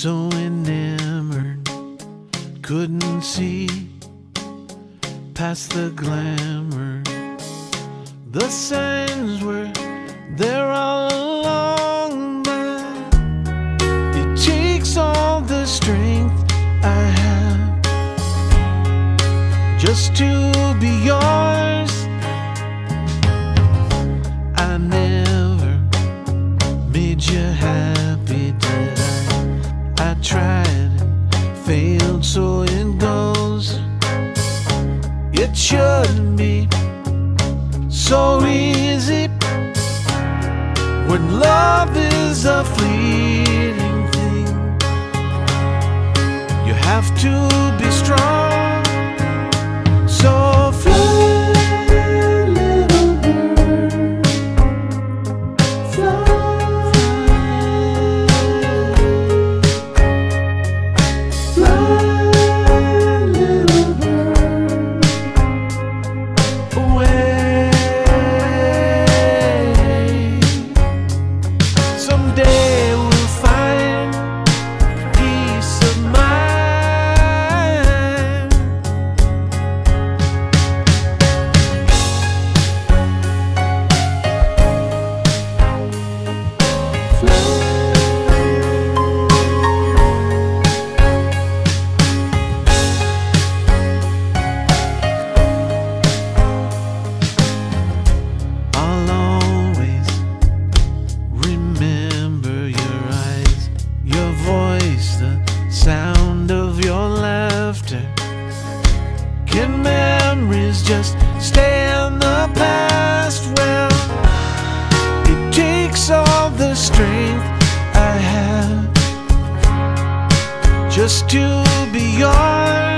so enamored, couldn't see past the glamour. The signs were there all along, but it takes all the strength I have just to It shouldn't be so easy when love is a fleeting thing. You have to be memories just stay in the past? Well, it takes all the strength I have just to be yours.